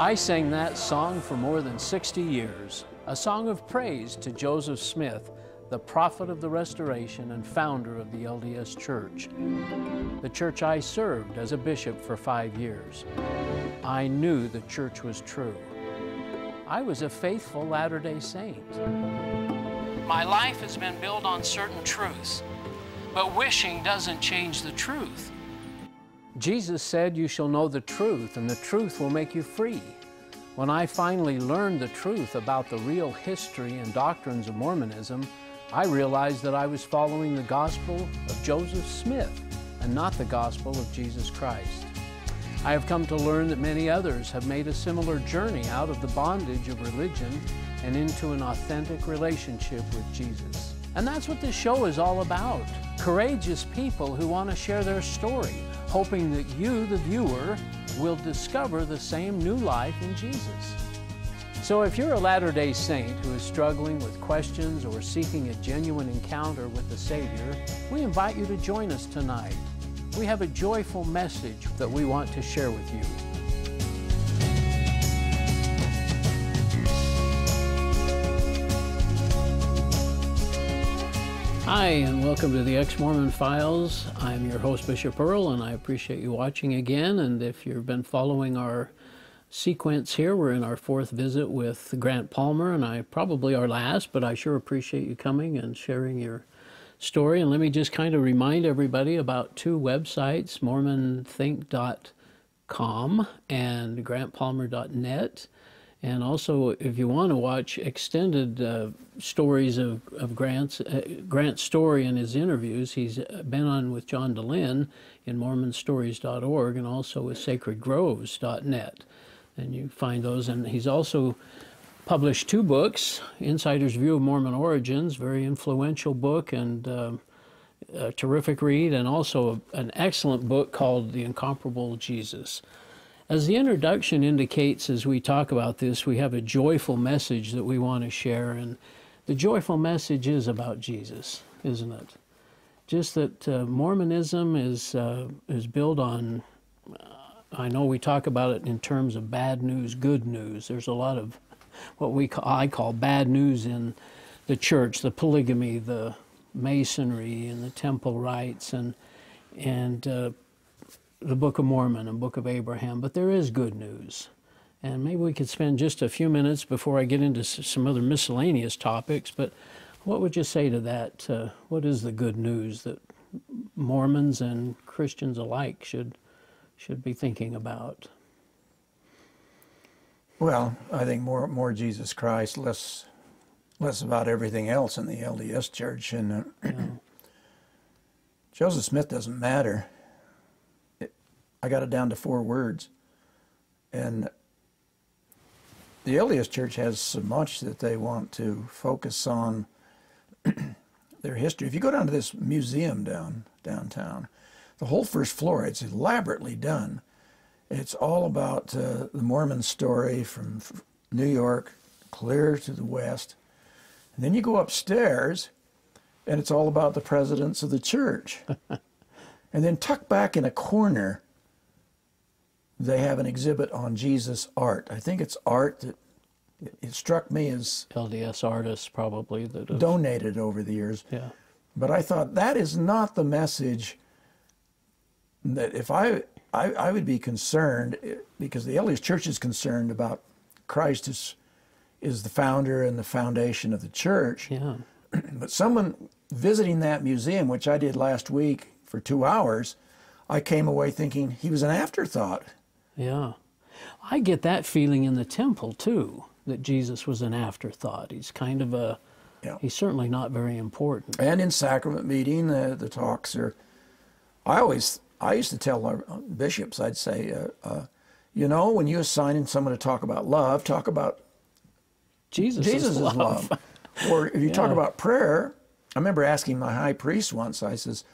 I sang that song for more than 60 years, a song of praise to Joseph Smith, the prophet of the Restoration and founder of the LDS Church, the church I served as a bishop for five years. I knew the church was true. I was a faithful Latter-day Saint. My life has been built on certain truths, but wishing doesn't change the truth. Jesus said, You shall know the truth, and the truth will make you free. When I finally learned the truth about the real history and doctrines of Mormonism, I realized that I was following the gospel of Joseph Smith and not the gospel of Jesus Christ. I have come to learn that many others have made a similar journey out of the bondage of religion and into an authentic relationship with Jesus. And that's what this show is all about. Courageous people who want to share their story, hoping that you, the viewer, will discover the same new life in Jesus. So if you're a Latter-day Saint who is struggling with questions or seeking a genuine encounter with the Savior, we invite you to join us tonight. We have a joyful message that we want to share with you. Hi, and welcome to the Ex Mormon Files. I'm your host, Bishop Earl, and I appreciate you watching again. And if you've been following our sequence here, we're in our fourth visit with Grant Palmer, and I probably our last, but I sure appreciate you coming and sharing your story. And let me just kind of remind everybody about two websites mormonthink.com and grantpalmer.net. And also, if you want to watch extended uh, stories of, of Grant's, uh, Grant's story and his interviews, he's been on with John Dehlin in mormonstories.org and also with sacredgroves.net. And you find those. And he's also published two books Insider's View of Mormon Origins, very influential book and uh, a terrific read, and also an excellent book called The Incomparable Jesus. As the introduction indicates, as we talk about this, we have a joyful message that we want to share, and the joyful message is about Jesus, isn't it? Just that uh, Mormonism is uh, is built on. Uh, I know we talk about it in terms of bad news, good news. There's a lot of what we I call bad news in the church, the polygamy, the masonry, and the temple rites, and and uh, the Book of Mormon and Book of Abraham, but there is good news. And maybe we could spend just a few minutes before I get into some other miscellaneous topics, but what would you say to that? Uh, what is the good news that Mormons and Christians alike should should be thinking about? Well, I think more more Jesus Christ, less less about everything else in the LDS Church, and uh, yeah. Joseph Smith doesn't matter. I got it down to four words. And the LDS Church has so much that they want to focus on their history. If you go down to this museum down downtown, the whole first floor, it's elaborately done. It's all about uh, the Mormon story from New York clear to the west. And then you go upstairs, and it's all about the presidents of the church. and then tucked back in a corner they have an exhibit on Jesus art. I think it's art that it struck me as LDS artists probably that have donated over the years. Yeah. But I thought that is not the message that if I I, I would be concerned eh, because the LDS Church is concerned about Christ is is the founder and the foundation of the church. Yeah. But someone visiting that museum, which I did last week for two hours, I came away thinking he was an afterthought. Yeah. I get that feeling in the temple too, that Jesus was an afterthought. He's kind of a, yeah. he's certainly not very important. And in sacrament meeting, uh, the talks are, I always, I used to tell our bishops, I'd say, uh, uh, you know, when you assign someone to talk about love, talk about Jesus' Jesus' love. love. or if you yeah. talk about prayer, I remember asking my high priest once, I says,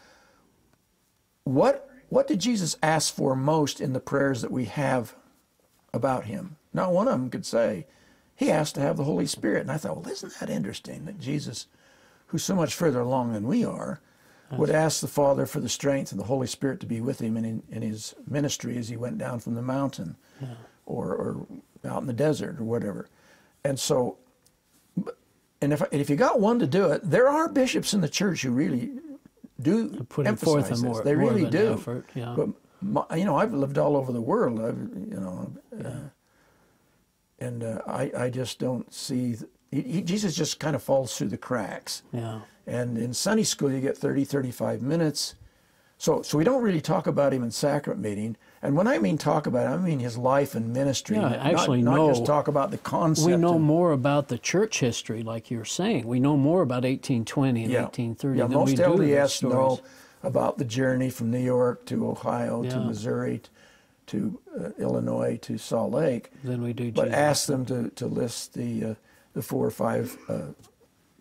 what what did Jesus ask for most in the prayers that we have about him? Not one of them could say, he asked to have the Holy Spirit. And I thought, well, isn't that interesting that Jesus, who's so much further along than we are, would ask the Father for the strength and the Holy Spirit to be with him in, in his ministry as he went down from the mountain. Yeah. Or, or out in the desert or whatever. And so, and if and if you got one to do it, there are bishops in the church who really do putting emphasize forth a this. more- they more really do. effort, yeah. But my, you know, I've lived all over the world. I've you know, uh, and uh, I I just don't see. th- He, he, Jesus just kind of falls through the cracks. Yeah. And in Sunday school, you get 30, 35 minutes. So, so we don't really talk about him in sacrament meeting. And when I mean talk about him, I mean his life and ministry. Yeah, actually, not, no. not just talk about the concept. We know more about the church history, like you're saying. We know more about 1820 and yeah, 1830 yeah, than most we LDS know about the journey from New York to Ohio to Missouri t- to uh, Illinois to Salt Lake. than we do. But Jesus. ask them to, to list the uh, the four or five uh,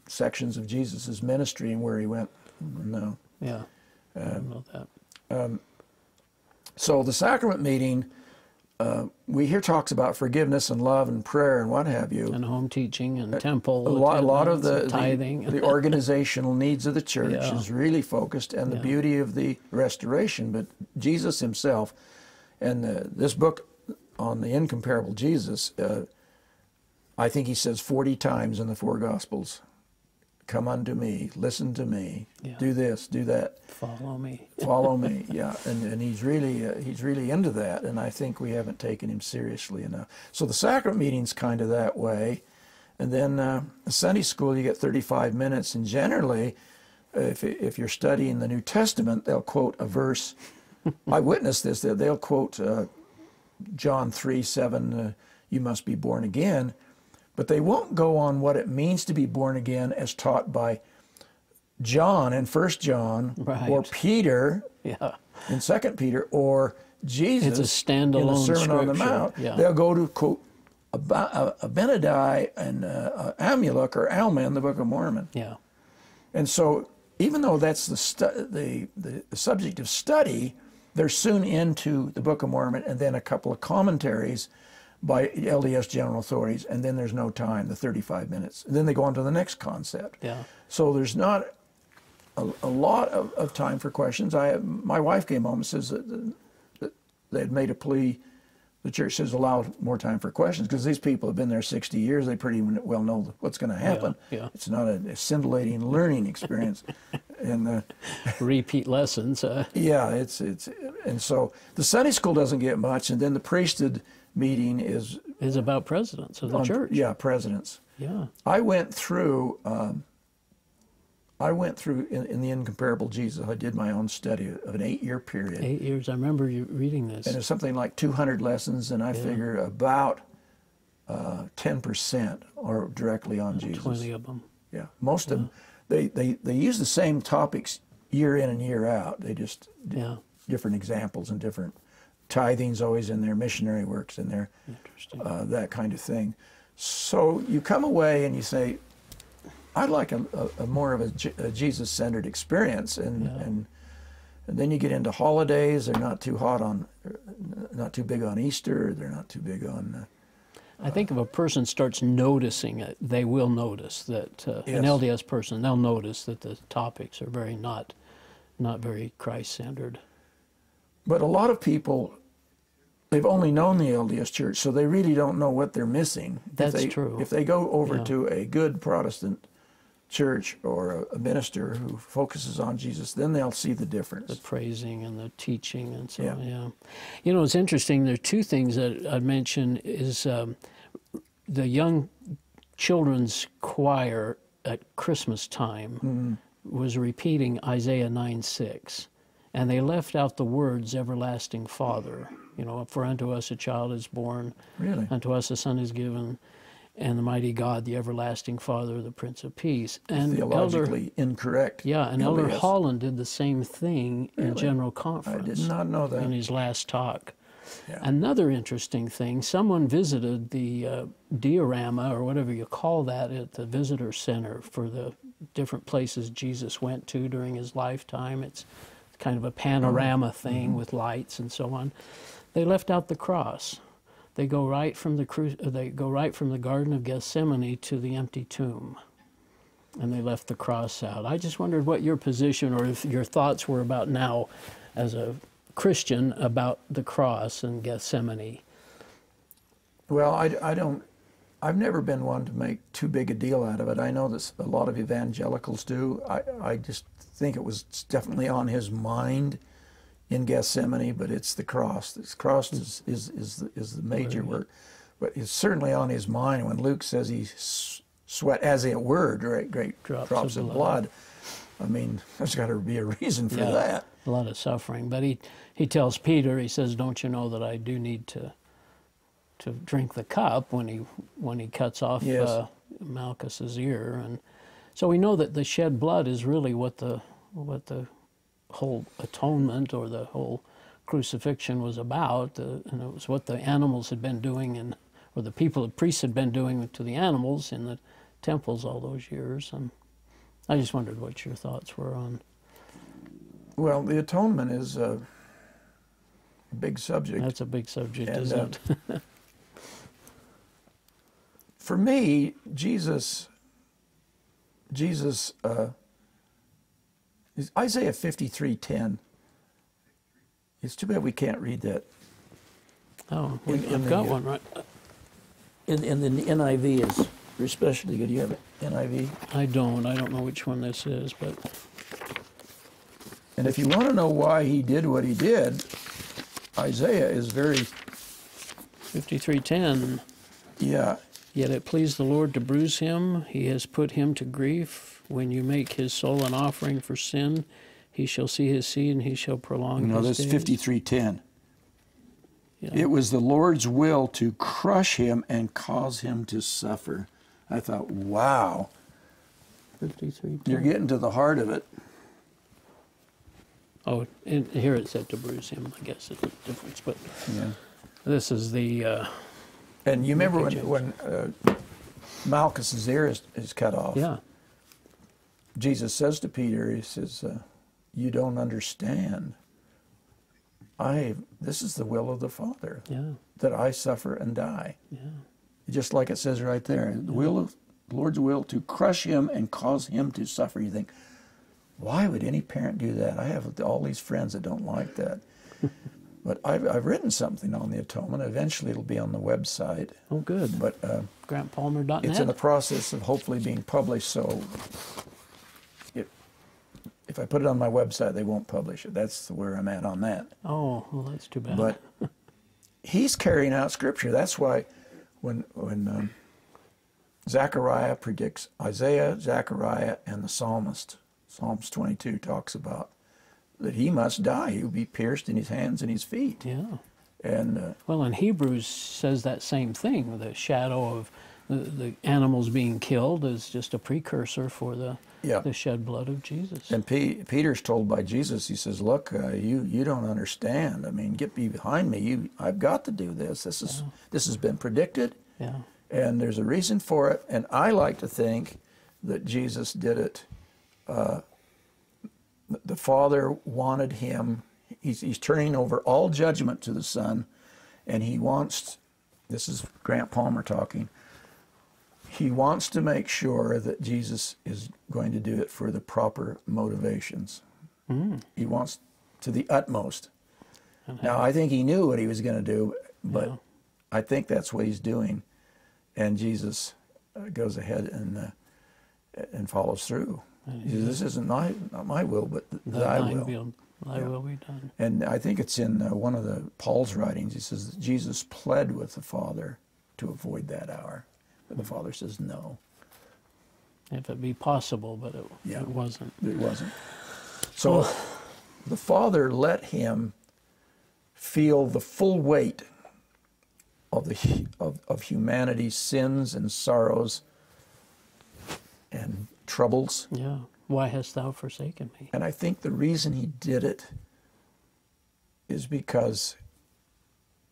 sections of Jesus' ministry and where he went. No. Yeah. Uh, don't. So the sacrament meeting, uh, we hear talks about forgiveness and love and prayer and what have you. And home teaching and temple. a lot, a lot of the, tithing. the, the organizational needs of the church Yeah. is really focused, and the Yeah. beauty of the restoration. But Jesus Himself, and uh, this book on the incomparable Jesus, uh, I think He says forty times in the four Gospels, "Come unto me, listen to me, Yeah. do this, do that." Follow me. follow me yeah and, and he's really uh, he's really into that and i think we haven't taken him seriously enough so the sacrament meeting's kind of that way and then uh, sunday school you get 35 minutes and generally uh, if, if you're studying the new testament they'll quote a verse i witnessed this they'll, they'll quote uh, john 3 7 uh, you must be born again but they won't go on what it means to be born again as taught by John in First John Right. or Peter Yeah. in Second Peter or Jesus It's a in the standalone Sermon on the Mount. yeah. They'll go to quote Ab- Abinadi and uh, Amulek or Alma in the Book of Mormon. Yeah. And so, even though that's the, stu- the, the, the subject of study, they're soon into the Book of Mormon and then a couple of commentaries by LDS general authorities, and then there's no time, the 35 minutes. And then they go on to the next concept. Yeah. So there's not a, a lot of, of time for questions. I my wife came home and says that, that they had made a plea. The church says allow more time for questions because these people have been there 60 years. They pretty well know what's going to happen. yeah. It's not a, a scintillating learning experience, and uh, Repeat lessons. Uh, yeah, it's it's and so the Sunday school doesn't get much, and then the priesthood meeting is is about presidents of the on- church. Yeah, presidents. Yeah. I went through. Um, I went through in, in the incomparable Jesus. I did my own study of an eight-year period, Eight years. I remember you reading this. and it's something like 200 lessons, and I figure about uh, 10% are directly on Jesus. 20 of them. Yeah, most of them. They, they they use the same topics year in and year out. They just Yeah. different examples and different tithing's always in there, missionary works in there. Interesting. uh, that kind of thing. So you come away and you say, I'd like a, a, a more of a, a Jesus-centered experience, and, Yeah. and and then you get into holidays. They're not too hot on, not too big on Easter. They're not too big on. Uh, I think if a person starts noticing it, they will notice that uh, an LDS person, they'll notice that the topics are very not, not very Christ-centered. But a lot of people, they've only known the LDS Church, so they really don't know what they're missing. If That's they- true. If they go over Yeah. to a good Protestant church or a, minister who focuses on Jesus, then they'll see the difference. the praising and the teaching and so Yeah. on. Yeah, you know it's interesting. There are two things that I'd mention is um, the young children's choir at Christmas time Mm-hmm. was repeating Isaiah nine six, and they left out the words "everlasting Father." You know, for unto us a child is born, Really? unto us a son is given. And the mighty God, the everlasting Father, the Prince of Peace, and Elder theologically incorrect. yeah, and Elder LDS. Holland did the same thing in Really? General I Conference did not know that. in his last talk. Yeah. Another interesting thing, someone visited the uh, diorama or whatever you call that at the visitor center for the different places Jesus went to during his lifetime. It's kind of a panorama thing with lights and so on. They left out the cross. They go right from the cru- they go right from the Garden of Gethsemane to the empty tomb and they left the cross out. I just wondered what your position or if your thoughts were about now as a Christian about the cross and Gethsemane. Well, I, I don't. I've never been one to make too big a deal out of it. I know that a lot of evangelicals do. I, I just think it was definitely on his mind in Gethsemane, but it's the cross. This cross is is is the, is the major work, but it's certainly on his mind when Luke says he sweat as it were great great Drops drops, of of blood. blood. I mean, there's got to be a reason for Yeah. that. a lot of suffering. But he, he tells Peter, he says, "Don't you know that I do need to to drink the cup when he when he cuts off Yes. uh, Malchus's ear?" And so we know that the shed blood is really what the what the whole atonement or the whole crucifixion was about, uh, and it was what the animals had been doing, and or the people, the priests had been doing to the animals in the temples all those years. And I just wondered what your thoughts were on. Well, the atonement is a big subject. That's a big subject, And, isn't uh, it? for me, Jesus, Jesus, uh, is Isaiah fifty three ten. It's too bad we can't read that. Oh, in- in I've the, got uh, one right. In, in the NIV is especially good. You have it NIV, I don't. I don't know which one this is, but and if you want to know why he did what he did, Isaiah is very 5310. yeah. Yet it pleased the Lord to bruise him. He has put him to grief. When you make his soul an offering for sin, he shall see his seed and he shall prolong his days. No, his that's days. fifty three ten. Yeah. It was the Lord's will to crush him and cause him to suffer. I thought, wow, 5310. you're getting to the heart of it. Oh, and here it said to bruise him. I guess it's a difference, but Yeah. this is the. Uh, And you remember when, when uh, Malchus's ear is, is cut off? yeah. Jesus says to Peter, he says, uh, "You don't understand. I this is the will of the Father Yeah. that I suffer and die." Yeah. Just like it says right there, the will of the Lord's will to crush him and cause him to suffer. You think, why would any parent do that? I have all these friends that don't like that. but I've, I've written something on the atonement. Eventually, it'll be on the website. Oh, good. But uh, GrantPalmer.net. it's in the process of hopefully being published. So, if if I put it on my website, they won't publish it. That's where I'm at on that. oh, well, that's too bad. But he's carrying out Scripture. That's why when when um, Zechariah predicts Isaiah, Zechariah, and the psalmist, Psalms 22 talks about that he must die. He will be pierced in his hands and his feet. yeah. And uh, Well, and Hebrews says that same thing. The shadow of the, the animals being killed is just a precursor for the Yeah. the shed blood of Jesus. And P- Peter's told by Jesus, he says, "Look, uh, you you don't understand. I mean, get behind me. You, I've got to do this. This is this has been predicted, yeah. and there's a reason for it. And I like to think that Jesus did it. Uh, the Father wanted him. He's, he's turning over all judgment to the Son, and he wants. This is Grant Palmer talking. He wants to make sure that Jesus is going to do it for the proper motivations. He wants to the utmost. And Now, I think he knew what he was going to do, but Yeah. I think that's what he's doing. And Jesus uh, goes ahead and uh, and follows through. He says, "This isn't my not my will, but th- Thy thy will." thy Yeah. will be done. And I think it's in uh, one of the Paul's writings. He says that Jesus pled with the Father to avoid that hour, but the Father says no, If it be possible, but it, Yeah. it wasn't. it wasn't. So the Father let him feel the full weight of the of, of humanity's sins and sorrows and troubles. Yeah. Why hast thou forsaken me? And I think the reason he did it is because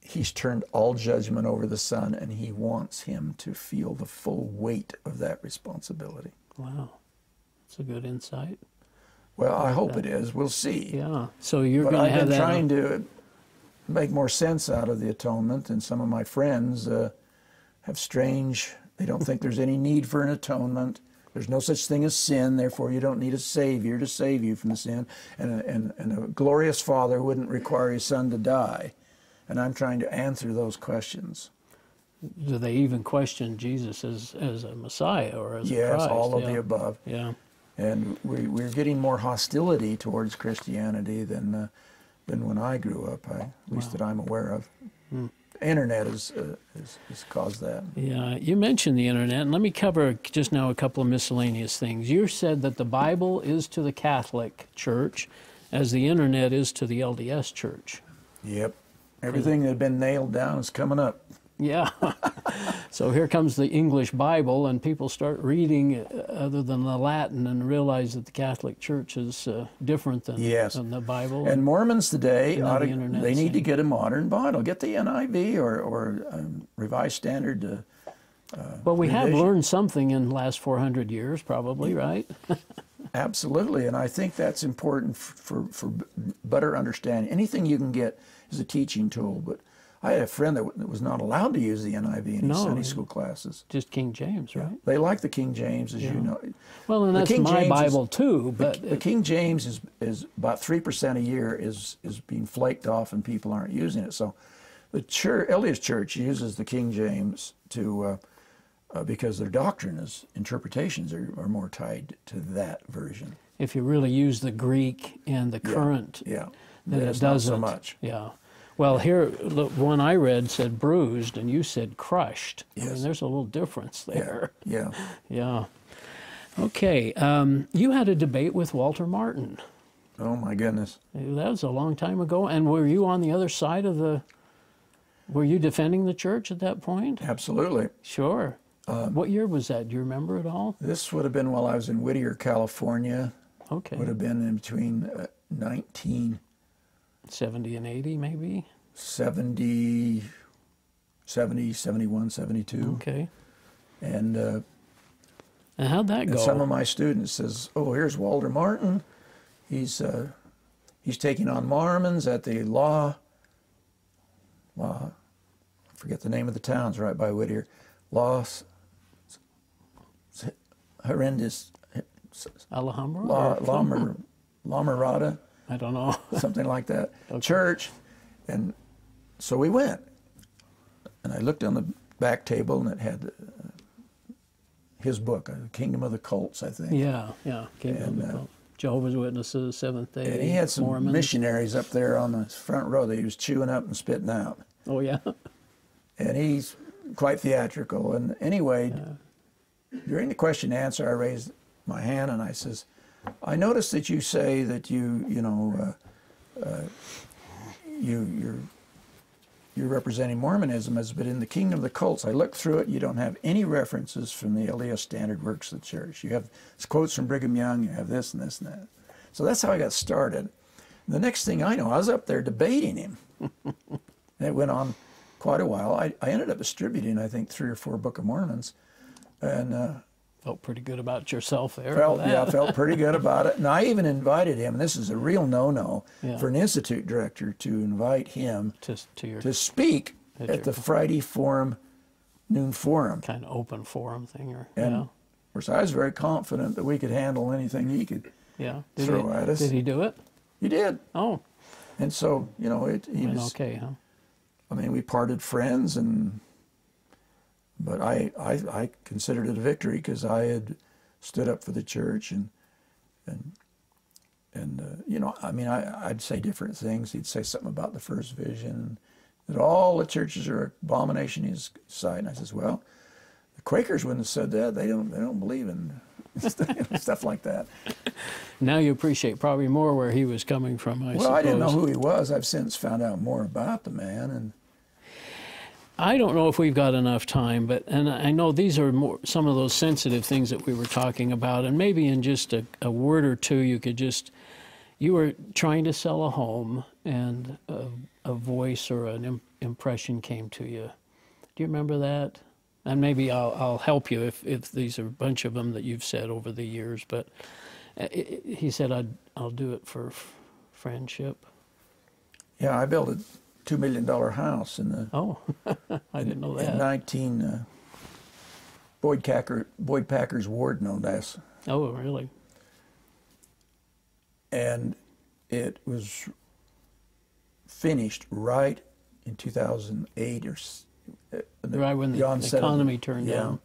he's turned all judgment over the Son and he wants him to feel the full weight of that responsibility. Wow. That's a good insight. Well, I hope it is. We'll see. Yeah. So you're going to I've have been that. trying to make more sense out of the atonement, and some of my friends uh, have strange. They don't think there's any need for an atonement. There's no such thing as sin, therefore you don't need a savior to save you from the sin. And a, and, and a glorious Father wouldn't require his Son to die. And I'm trying to answer those questions. do they even question Jesus as, as a Messiah or as a yes, Christ? all of yeah. the above. Yeah. And we, we're getting more hostility towards Christianity than uh, than when I grew up, I, at least that I'm aware of. Hmm. Internet has, uh, has, has caused that. Yeah, you mentioned the internet, and let me cover just now a couple of miscellaneous things. You said that the Bible is to the Catholic Church as the internet is to the LDS Church. Yep. Everything that had been nailed down is coming up. Yeah. so here comes the English Bible, and people start reading uh, other than the Latin and realize that the Catholic Church is uh, different than, Yes. than the Bible. And Mormons today, ought the to, internet they need to get a modern Bible. Get the NIV or, or um, Revised Standard. Uh, well, we have learned something in the last 400 years, probably, right? absolutely, and I think that's important f- for, for better understanding. Anything you can get is a teaching tool, but I had a friend that, was not allowed to use the NIV in his Sunday school classes. Just King James, right? They like the King James, as you know. Well, and The that's King my James is- Bible too, but The King James is, is about 3% a year is, is being flaked off and people aren't using it. So the church, LDS Church uses the King James to, uh, uh, because their doctrine is, interpretations are, are more tied to that version. if you really use the Greek and the current, Yeah. then Then it doesn't. so much. Yeah. Well, here, the one I read said bruised, and you said crushed. I mean, there's a little difference there. Yeah. Yeah. Okay. Um, you had a debate with Walter Martin. Oh my goodness. That was a long time ago. And were you on the other side of the? Were you defending the church at that point? Absolutely. Sure. Uh, what year was that? Do you remember at all? This would have been while I was in Whittier, California. Okay. Would have been in between uh, 1970, 70 and 80, maybe? 70, 70 71, 72. Okay. And, uh, And how'd that go? some of my students says, "Oh, here's Walter Martin. He's uh, he's taking on Mormons at the law law. I forget the name of the towns right by Whittier. Los horrendous Alhambra? La, La, from- Mer- La Mirada, I don't know. something like that. Church, and so we went. And I looked on the back table, and it had uh, his book, uh, Kingdom of the Cults, I think. yeah, yeah. Came And, from the uh, cult. Jehovah's Witnesses, Seventh Day And he had some Mormons. missionaries up there on the front row that he was chewing up and spitting out. Oh yeah. And he's quite theatrical. And anyway, during the question and answer, I raised my hand and I says, I noticed that you say that you, you know, uh, uh, you, you're, you're representing Mormonism as, but in the kingdom of the cults, I looked through it, you don't have any references from the LDS Standard Works of the Church. You have quotes from Brigham Young, you have this and this and that. So that's how I got started. The next thing I know, I was up there debating him. and it went on quite a while. I, I ended up distributing, I think, three or four Book of Mormons. And uh, Felt pretty good about yourself there. felt yeah, I felt pretty good about it. And I even invited him. This is a real no-no Yeah. for an institute director to invite him to, to your to speak At at, the Friday Forum noon forum. kind of open forum thing, or And yeah, of course, I was very confident that we could handle anything he could. yeah. Did throw he, at us. Did he do it? He did, Oh, and so you know, it. He went was. okay, huh? I mean, we parted friends, and but I I, I considered it a victory because I had stood up for the church and and and uh, you know, I mean, I I'd say different things. He'd say something about the first vision, that all the churches are abomination in his sight, and I says, well, the Quakers wouldn't have said that. They don't they don't believe in stuff like that. Now you appreciate probably more where he was coming from. I Well, suppose. I didn't know who he was. I've since found out more about the man, and I don't know if we've got enough time, but and I know these are more some of those sensitive things that we were talking about, and maybe in just a, a word or two, you could just you were trying to sell a home, and a, a voice or an Im- impression came to you. Do you remember that? And maybe I'll I'll help you if if these are a bunch of them that you've said over the years, but uh, i- i- he said I'd I'll do it for friendship. yeah, I built a two million dollar house in the Oh, I didn't know in that. 19 uh, Boyd Packer Boyd Packer's warden known as, Oh, really? and it was finished right in 2008 or uh, the, Right when the it. economy turned yeah. down.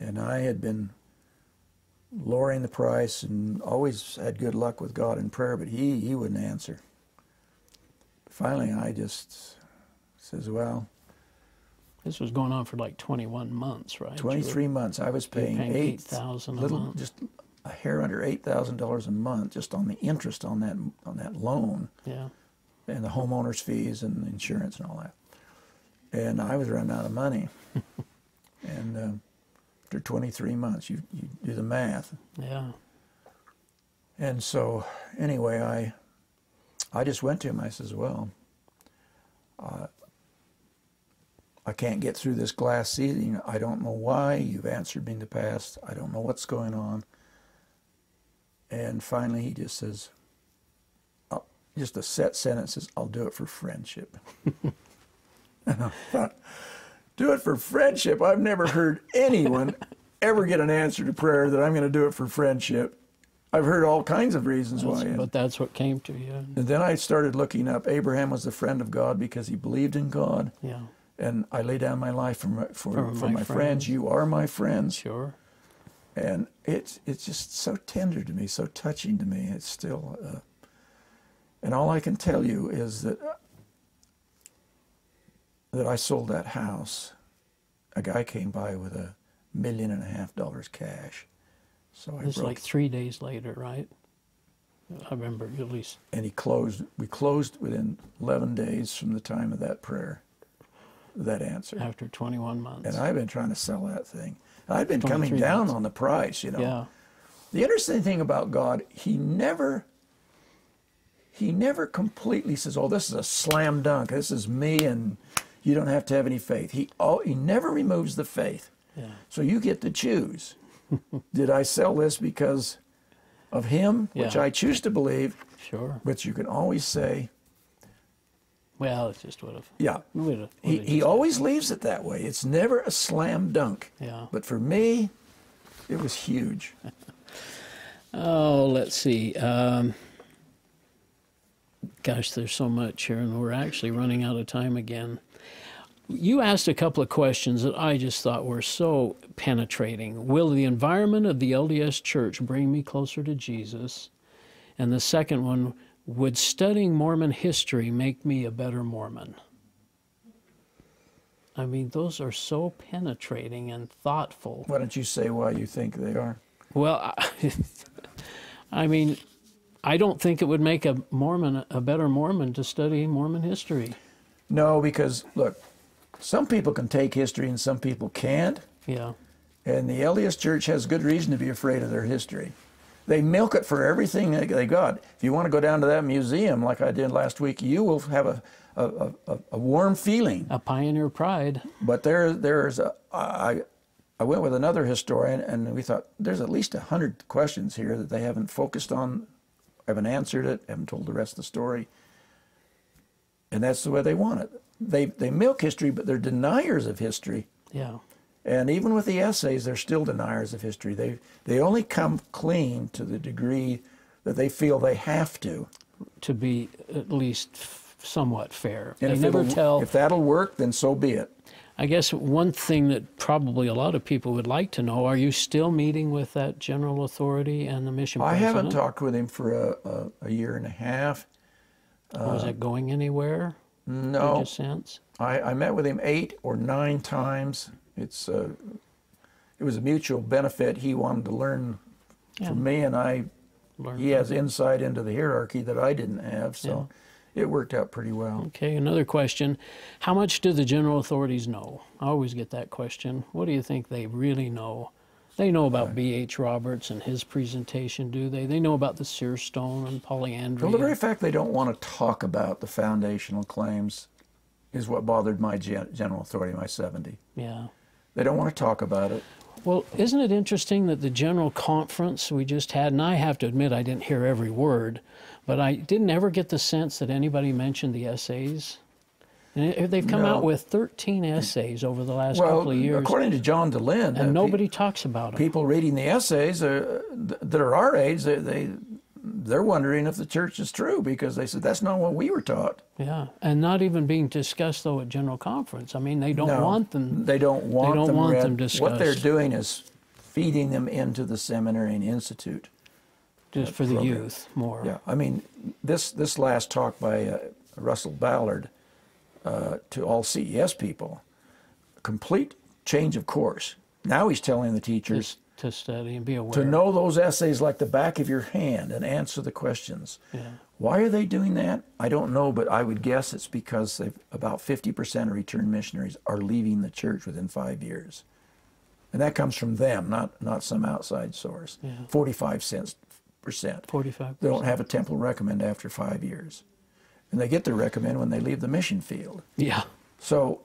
And I had been lowering the price and always had good luck with God in prayer, but he, he wouldn't answer. Finally, I just says, well, This was going on for like 21 months, right? You were- 23 months. I was paying, paying 8,000 a little, month. just a hair under eight thousand dollars a month, just on the interest on that on that loan Yeah. and the homeowners fees and insurance and all that. And I was running out of money. and uh, after 23 months, you you do the math. Yeah. And so, anyway, I I just went to him. I says, "Well, uh, I can't get through this glass ceiling. I don't know why. You've answered me in the past. I don't know what's going on." And finally, he just says, oh, just a set sentence says, "I'll do it for friendship." and I thought, "Do it for friendship." I've never heard anyone ever get an answer to prayer that I'm going to do it for friendship. I've heard all kinds of reasons why. But that's what came to you. And then I started looking up. Abraham was a friend of God because he believed in God. Yeah. And I lay down my life for my, for, For for my my, friends. friends. You are my friends. Sure. And it's it's just so tender to me, so touching to me. It's still, uh, and all I can tell you is that that I sold that house. A guy came by with a million and a half dollars cash. So I It's like three days later, right? I remember at least. and he closed. We closed within 11 days from the time of that prayer, that answer. After 21 months. And I've been trying to sell that thing. I've been coming 23 down months. on the price, you know. yeah. The interesting thing about God, he never he never completely says, "Oh, this is a slam dunk. This is me and you don't have to have any faith." He oh, he never removes the faith. Yeah. So you get to choose. Did I sell this because of him, which I choose to believe, Sure. but you can always say, Well, it just would have. yeah. Would have. He, he always leaves it that way. It's never a slam dunk. Yeah. But for me, it was huge. Oh, let's see. Um, gosh, there's so much here, and we're actually running out of time again. You asked a couple of questions that I just thought were so penetrating. Will the environment of the LDS church bring me closer to Jesus? And the second one, would studying Mormon history make me a better Mormon? I mean, those are so penetrating and thoughtful. Why don't you say why you think they are? Well, I, I mean, I don't think it would make a Mormon a better Mormon to study Mormon history. No, because look, some people can take history and some people can't. Yeah, And the LDS Church has good reason to be afraid of their history. They milk it for everything they- they got. If you want to go down to that museum like I did last week, you will have a, a, a, a warm feeling. a pioneer pride. But there, there's a, I, I went with another historian, and we thought there's at least a hundred questions here that they haven't focused on, haven't answered it, haven't told the rest of the story. And that's the way they want it. They they milk history, but they're deniers of history. Yeah, And even with the essays, they're still deniers of history. They they only come clean to the degree that they feel they have to. to be at least somewhat fair. And they if never tell. If that'll work, then so be it. I guess one thing that probably a lot of people would like to know: Are you still meeting with that general authority and the mission president? I president? haven't talked with him for a, a, a year and a half. Was it uh, going anywhere? No? I, I met with him eight or nine times. It's uh, it was a mutual benefit. He wanted to learn Yeah. from me, and I Learn he has insight into the hierarchy that I didn't have. So it worked out pretty well. Okay, another question. How much do the general authorities know? I always get that question. What do you think they really know? They know about B.H. Roberts and his presentation, do they? They know about the seer stone and polyandry. Well, the very fact they don't want to talk about the foundational claims is what bothered my gen- general authority, my 70. yeah. They don't want to talk about it. Well, isn't it interesting that the general conference we just had, and I have to admit I didn't hear every word, but I didn't ever get the sense that anybody mentioned the essays. And they've come No. out with 13 essays over the last Well, couple of years, according to John Dehlin, uh, and pe- nobody talks about them. people reading the essays uh, th- that are our age, they, they they're wondering if the church is true because they said that's not what we were taught. Yeah, and not even being discussed though at general conference. I mean, they don't No, want them. They don't want They don't them want read. them What they're doing is feeding them into the seminary and institute. just for the youth more. Yeah, I mean, this this last talk by uh, Russell Ballard uh, to all CES people, complete change of course. Now he's telling the teachers Just to study and be aware. to know those essays like the back of your hand and answer the questions. Yeah. Why are they doing that? I don't know, but I would guess it's because about 50% of returned missionaries are leaving the church within five years. And that comes from them, not, not some outside source. Yeah. 45 cents percent. Forty-five. They don't have a temple recommend after five years. And they get their recommend when they leave the mission field. Yeah. So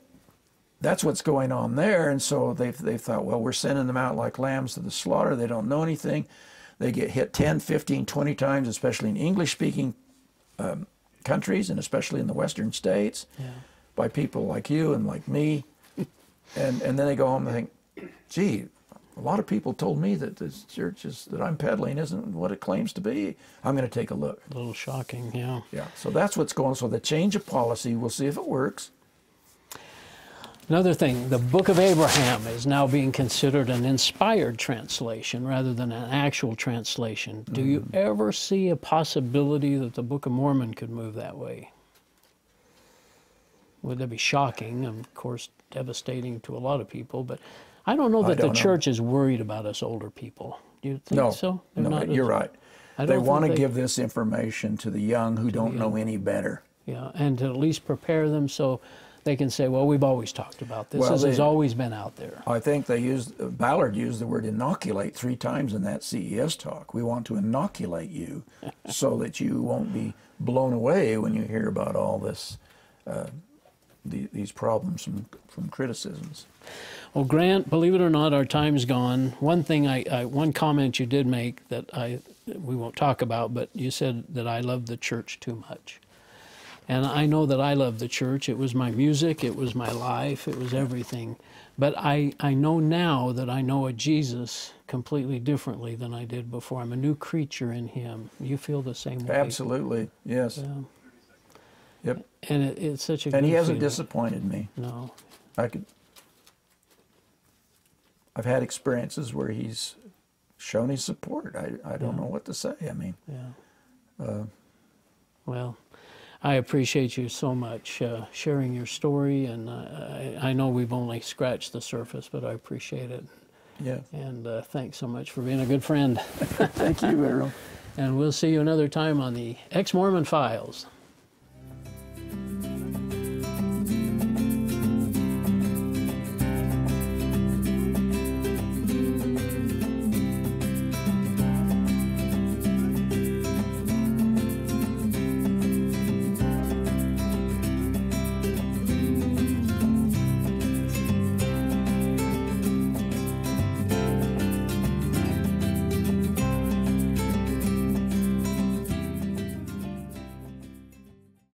that's what's going on there. And so they've, they've thought, well, we're sending them out like lambs to the slaughter. They don't know anything. They get hit 10, 15, 20 times, especially in English speaking um, countries and especially in the Western states Yeah. by people like you and like me. And, and then they go home and think, gee, a lot of people told me that this church is, that I'm peddling isn't what it claims to be. I'm going to take a look. A little shocking. Yeah. Yeah. So that's what's going on. So the change of policy, we'll see if it works. Another thing, the Book of Abraham is now being considered an inspired translation rather than an actual translation. Do you Mm-hmm. ever see a possibility that the Book of Mormon could move that way? Would that be shocking? and Of course, devastating to a lot of people, but I don't know that the don't know. church is worried about us older people. Do you think No, so? They're no, not you're right. They want to they- give this information to the young who don't know any better. Yeah, and to at least prepare them so they can say, well, we've always talked about this. Well, this has always been out there. I think they used Ballard used the word inoculate three times in that CES talk. We want to inoculate you so that you won't be blown away when you hear about all this, uh, the, these problems from from criticisms. Well, Grant, believe it or not, our time's gone. One thing, I, I one comment you did make that I we won't talk about, but you said that I love the church too much, and I know that I love the church. It was my music, it was my life, it was everything. But I I know now that I know a Jesus completely differently than I did before. I'm a new creature in Him. You feel the same way? Absolutely, yes. Yeah. Yep. And it, it's such a And he hasn't feeling. disappointed me. No. I could. I've had experiences where he's shown his support. I, I don't know what to say. I mean, Yeah. Uh, well, I appreciate you so much uh, sharing your story, and uh, I, I know we've only scratched the surface, but I appreciate it. yeah. And uh, thanks so much for being a good friend. Thank you, Earl. And we'll see you another time on the Ex Mormon Files.